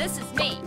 This is me,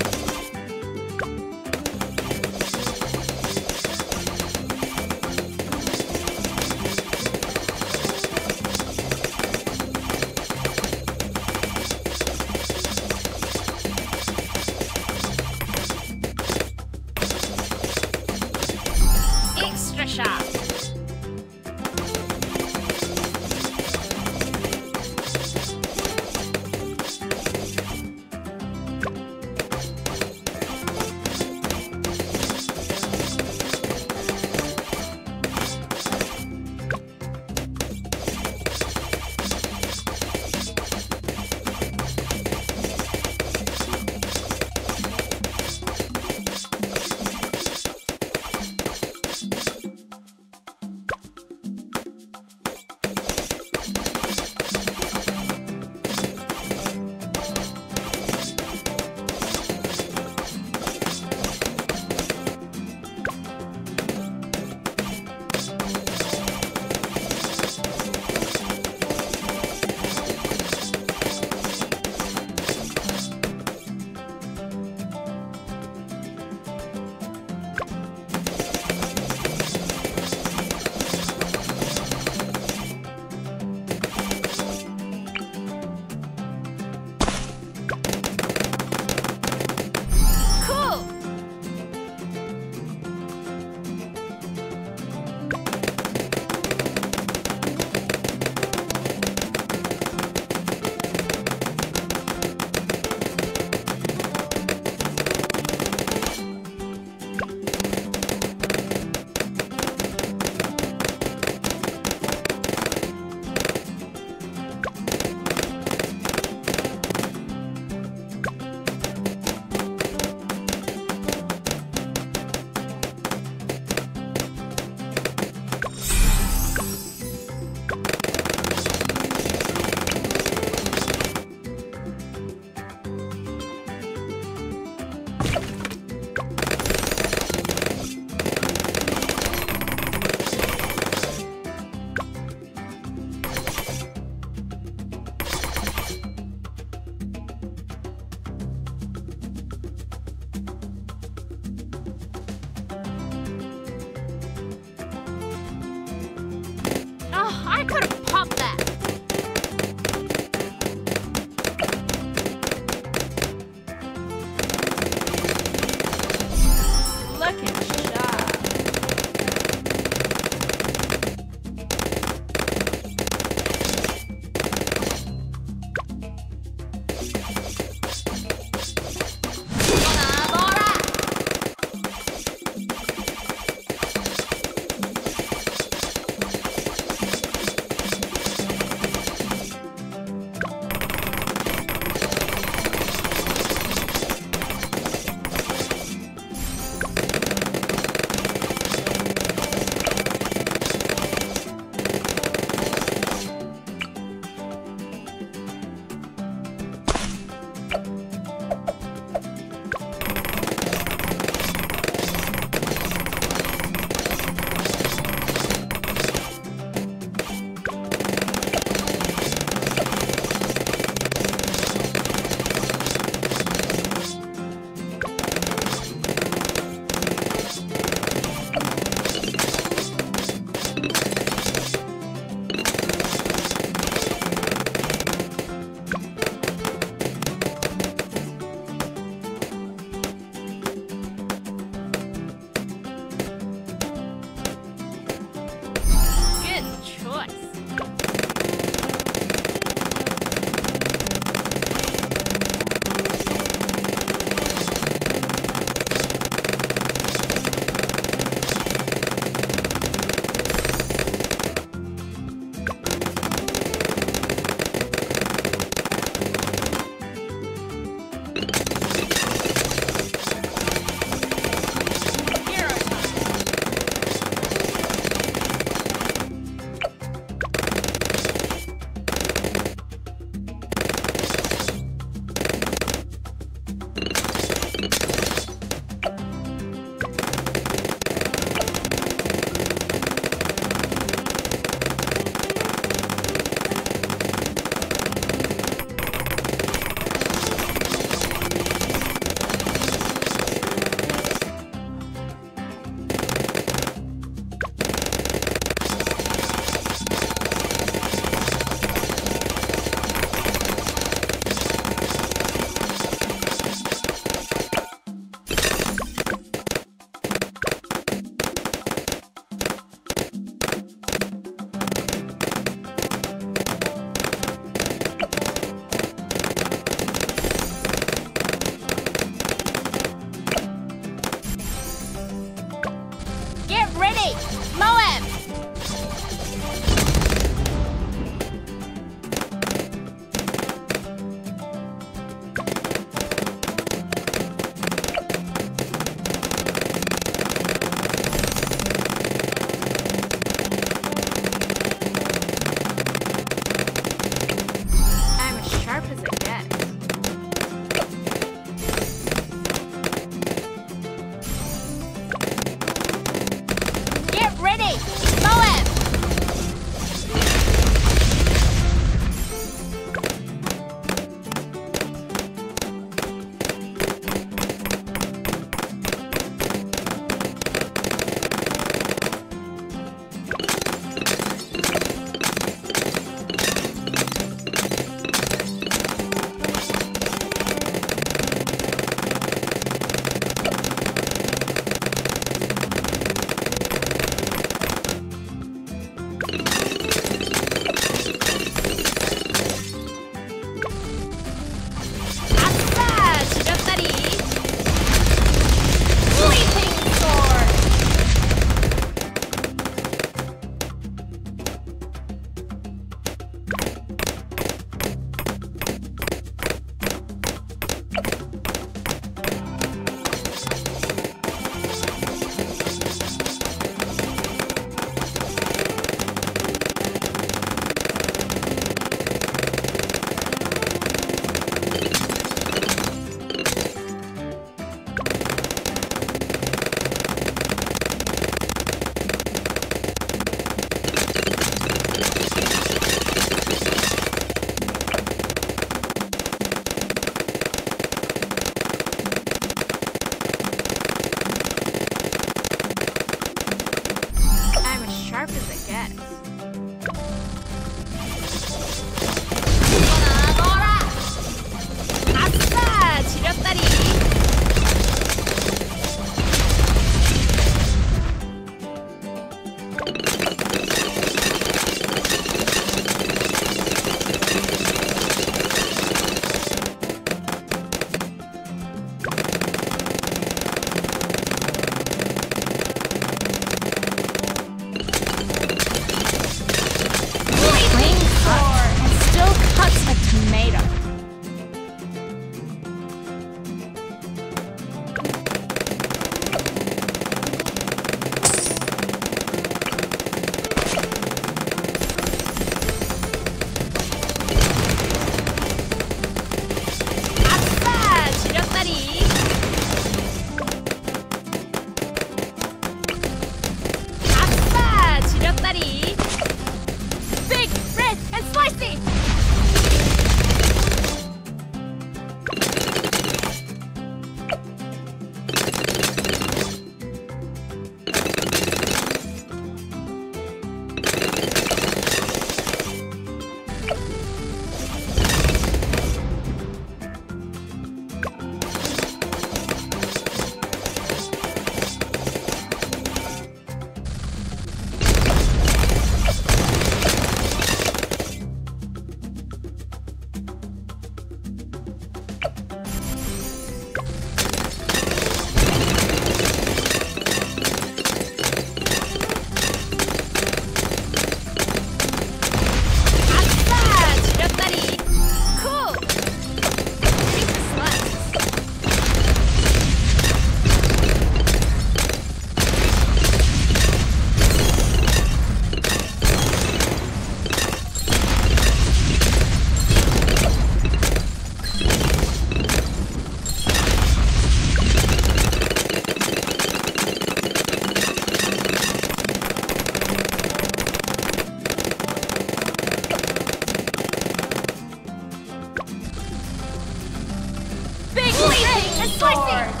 It's sword.